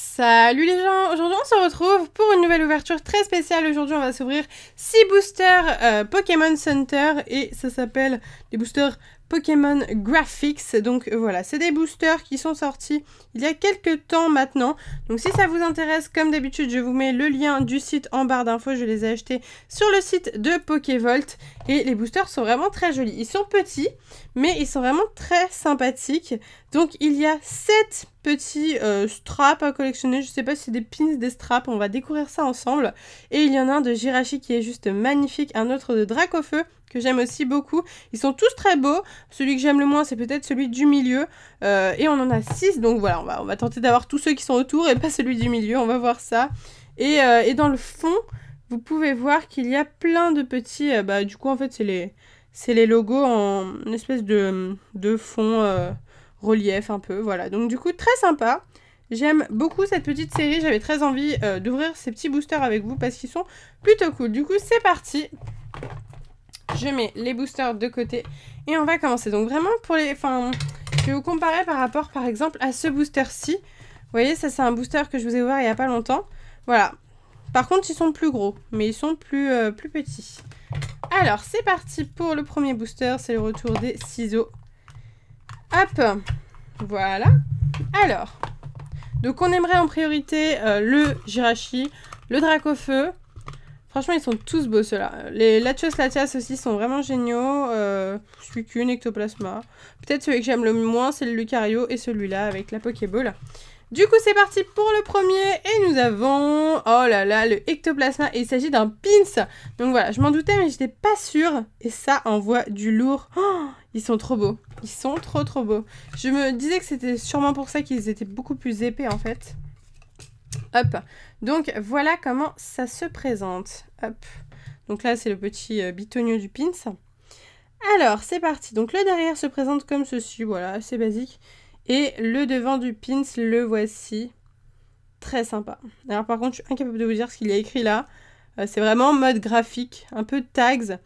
Salut les gens, aujourd'hui on se retrouve pour une nouvelle ouverture très spéciale. Aujourd'hui on va s'ouvrir 6 boosters euh, Pokémon Center et ça s'appelle des boosters Pokémon Graphics. Donc euh, voilà, c'est des boosters qui sont sortis il y a quelques temps maintenant. Donc si ça vous intéresse, comme d'habitude, je vous mets le lien du site en barre d'infos. Je les ai achetés sur le site de Pokévolt. Et les boosters sont vraiment très jolis. Ils sont petits, mais ils sont vraiment très sympathiques. Donc il y a 7 petits euh, straps à collectionner. Je sais pas si c'est des pins, des straps. On va découvrir ça ensemble. Et il y en a un de Jirachi qui est juste magnifique. Un autre de Dracofeu que j'aime aussi beaucoup. Ils sont tous très beaux. Celui que j'aime le moins, c'est peut-être celui du milieu. Euh, et on en a 6, donc voilà, on va, tenter d'avoir tous ceux qui sont autour et pas celui du milieu. On va voir ça. Et, euh, dans le fond, vous pouvez voir qu'il y a plein de petits... Euh, bah, du coup, en fait, c'est les, c'est les logos en une espèce de, de fond relief un peu. Voilà, donc du coup, très sympa. J'aime beaucoup cette petite série, j'avais très envie d'ouvrir ces petits boosters avec vous parce qu'ils sont plutôt cool. Du coup, c'est parti je mets les boosters de côté et on va commencer. Donc vraiment pour les... Enfin, je vais vous comparer par rapport par exemple à ce booster-ci. Vous voyez, ça c'est un booster que je vous ai ouvert il n'y a pas longtemps. Voilà. Par contre, ils sont plus gros, mais ils sont plus, euh, plus petits. Alors, c'est parti pour le premier booster. C'est le retour des ciseaux. Hop Voilà. Alors, donc on aimerait en priorité euh, le Jirachi, le Dracofeu, Franchement, ils sont tous beaux ceux-là. Les Latios Latias aussi sont vraiment géniaux. Euh, Suicune, Ectoplasma. Peut-être celui que j'aime le moins, c'est le Lucario et celui-là avec la Pokéball. Du coup, c'est parti pour le premier. Et nous avons... Oh là là, le Ectoplasma. Et il s'agit d'un Pins. Donc voilà, je m'en doutais, mais j'étais pas sûre. Et ça envoie du lourd. Oh, ils sont trop beaux. Ils sont trop trop beaux. Je me disais que c'était sûrement pour ça qu'ils étaient beaucoup plus épais en fait. Hop. Donc voilà comment ça se présente. Hop. Donc là c'est le petit euh, bitonio du pins. Alors c'est parti. Donc le derrière se présente comme ceci. Voilà, c'est basique. Et le devant du pins, le voici. Très sympa. Alors par contre je suis incapable de vous dire ce qu'il y a écrit là. Euh, c'est vraiment mode graphique, un peu tags.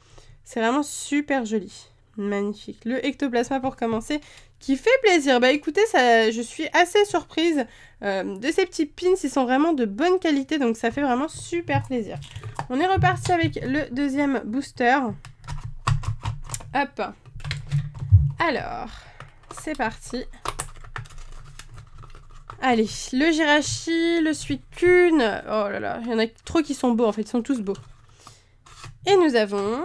C'est vraiment super joli. Magnifique. Le ectoplasma pour commencer, qui fait plaisir. Bah écoutez, je suis assez surprise euh, de ces petits pins. Ils sont vraiment de bonne qualité, donc ça fait vraiment super plaisir. On est reparti avec le deuxième booster. Hop. Alors, c'est parti. Allez, le Jirachi, le Suicune. Oh là là, il y en a trop qui sont beaux en fait, ils sont tous beaux. Et nous avons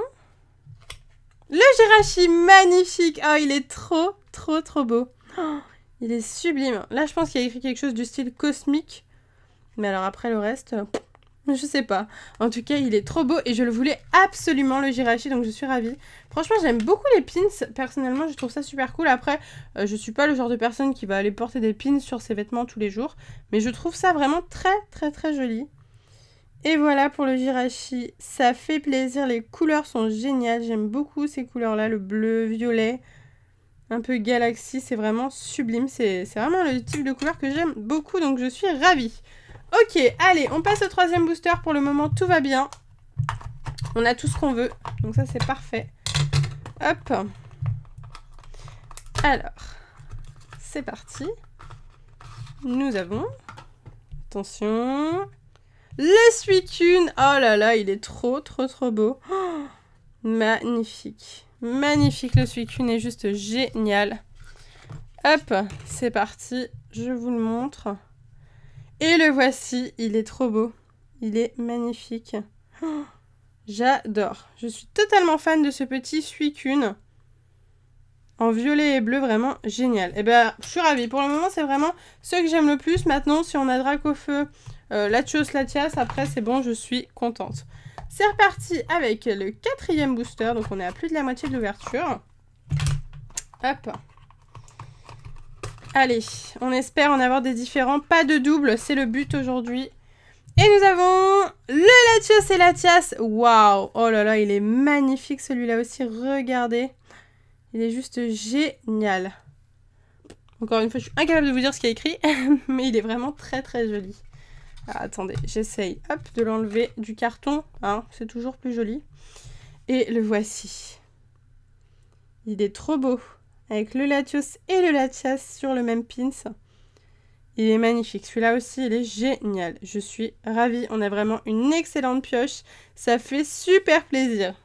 le Jirachi, magnifique Oh, il est trop, trop, trop beau. Il est sublime. Là, je pense qu'il a écrit quelque chose du style cosmique. Mais alors après, le reste, je sais pas. En tout cas, il est trop beau et je le voulais absolument, le Jirachi, donc je suis ravie. Franchement, j'aime beaucoup les pins. Personnellement, je trouve ça super cool. Après, euh, je suis pas le genre de personne qui va aller porter des pins sur ses vêtements tous les jours. Mais je trouve ça vraiment très, très, très joli. Et voilà pour le Jirachi. Ça fait plaisir. Les couleurs sont géniales. J'aime beaucoup ces couleurs-là. Le bleu, violet, un peu galaxie. C'est vraiment sublime. C'est vraiment le type de couleur que j'aime beaucoup. Donc je suis ravie. Ok, allez, on passe au troisième booster. Pour le moment, tout va bien. On a tout ce qu'on veut. Donc ça, c'est parfait. Hop. Alors, c'est parti. Nous avons... Attention. Le Suicune Oh là là, il est trop, trop, trop beau. magnifique. Magnifique, le Suicune est juste génial. Hop, c'est parti. Je vous le montre. Et le voici, il est trop beau. Il est magnifique. J'adore. Je suis totalement fan de ce petit Suicune. En violet et bleu, vraiment génial. Et eh ben, je suis ravie. Pour le moment, c'est vraiment ce que j'aime le plus. Maintenant, si on a Dracofeu, euh, Latios Latias, après c'est bon, je suis contente. C'est reparti avec le quatrième booster, donc on est à plus de la moitié de l'ouverture. Hop. Allez, on espère en avoir des différents. Pas de double, c'est le but aujourd'hui. Et nous avons le Latios et Latias. Waouh Oh là là, il est magnifique celui-là aussi. Regardez. Il est juste génial. Encore une fois, je suis incapable de vous dire ce qu'il y a écrit, mais il est vraiment très très joli. Ah, attendez, j'essaye de l'enlever du carton. Hein, c'est toujours plus joli. Et le voici. Il est trop beau. Avec le Latios et le Latias sur le même pins. Il est magnifique. Celui-là aussi, il est génial. Je suis ravie. On a vraiment une excellente pioche. Ça fait super plaisir.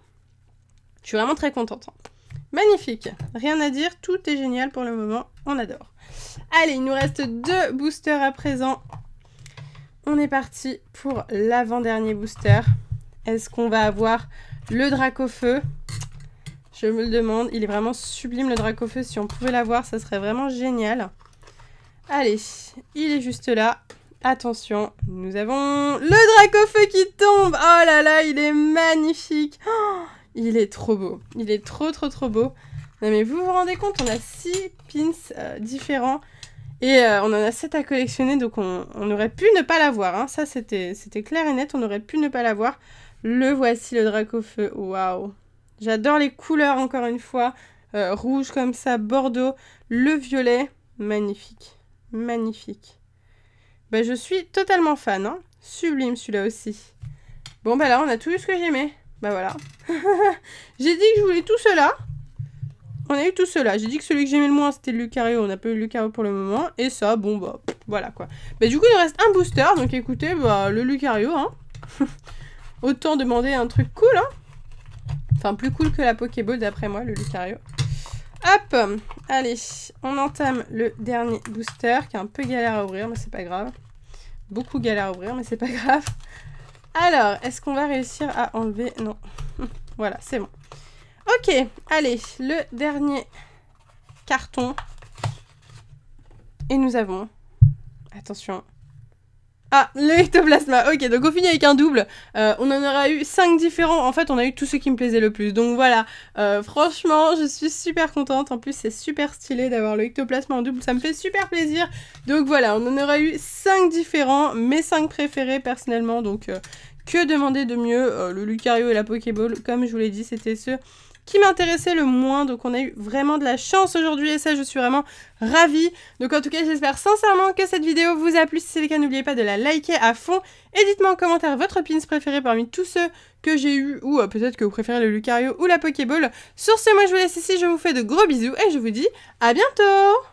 Je suis vraiment très contente. Hein. Magnifique. Rien à dire. Tout est génial pour le moment. On adore. Allez, il nous reste deux boosters à présent. On est parti pour l'avant-dernier booster. Est-ce qu'on va avoir le Dracofeu Je me le demande. Il est vraiment sublime le Dracofeu. Si on pouvait l'avoir, ça serait vraiment génial. Allez, il est juste là. Attention, nous avons le Dracofeu qui tombe. Oh là là, il est magnifique. Oh, il est trop beau. Il est trop trop trop beau. Non mais vous vous rendez compte, on a six pins euh, différents. Et euh, on en a 7 à collectionner, donc on, aurait pu ne pas l'avoir. Hein. Ça, c'était clair et net, on aurait pu ne pas l'avoir. Le voici, le Dracofeu. Waouh J'adore les couleurs, encore une fois. Euh, rouge comme ça, bordeaux, le violet. Magnifique magnifique. Bah, je suis totalement fan, hein. Sublime celui-là aussi. Bon, bah là, on a tout eu ce que j'aimais. Bah voilà. J'ai dit que je voulais tout cela. On a eu tout cela. J'ai dit que celui que j'aimais le moins, c'était le Lucario. On n'a pas eu le Lucario pour le moment. Et ça, bon, bah, voilà quoi. Bah, du coup, il reste un booster. Donc, écoutez, bah, le Lucario, hein. Autant demander un truc cool, hein. Enfin, plus cool que la Pokéball, d'après moi, le Lucario. Hop Allez, on entame le dernier booster qui est un peu galère à ouvrir, mais c'est pas grave. Beaucoup galère à ouvrir, mais c'est pas grave. Alors, est-ce qu'on va réussir à enlever... Non. voilà, c'est bon. Ok, allez, le dernier carton. Et nous avons... Attention, ah, le ectoplasma. Ok, donc on finit avec un double. Euh, on en aura eu 5 différents. En fait, on a eu tout ce qui me plaisait le plus. Donc voilà, euh, franchement, je suis super contente. En plus, c'est super stylé d'avoir le ectoplasma en double. Ça me fait super plaisir. Donc voilà, on en aura eu 5 différents. Mes 5 préférés personnellement. Donc euh, que demander de mieux? Le Lucario et la Pokéball, comme je vous l'ai dit, c'était ceux qui m'intéressait le moins. Donc on a eu vraiment de la chance aujourd'hui et ça je suis vraiment ravie. Donc en tout cas j'espère sincèrement que cette vidéo vous a plu. Si c'est le cas n'oubliez pas de la liker à fond et dites-moi en commentaire votre pins préféré parmi tous ceux que j'ai eu ou euh, peut-être que vous préférez le Lucario ou la Pokéball. Sur ce moi je vous laisse ici, je vous fais de gros bisous et je vous dis à bientôt